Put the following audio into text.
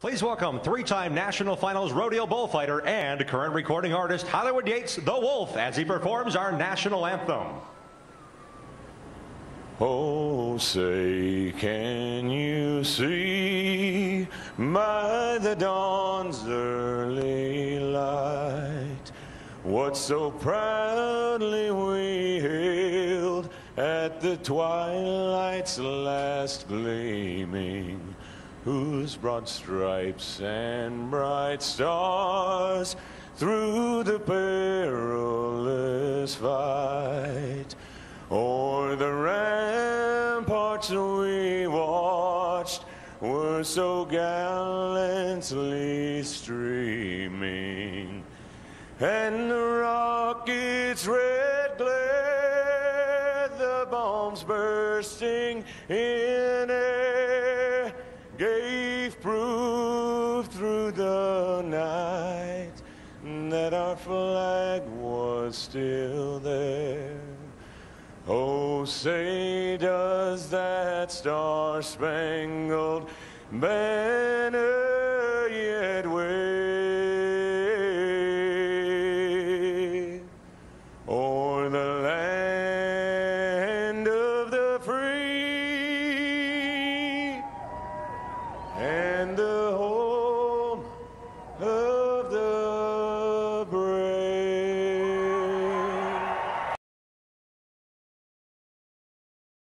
Please welcome three-time national finals rodeo bullfighter and current recording artist Hollywood Yates the Wolf as he performs our national anthem. Oh, say, can you see by the dawn's early light what so proudly we hailed at the twilight's last gleaming? Whose broad stripes and bright stars through the perilous fight. O'er the ramparts we watched were so gallantly streaming. And the rockets red glare the bombs bursting in air gave proof through the night that our flag was still there. Oh, say does that star-spangled banner yet wave o'er oh,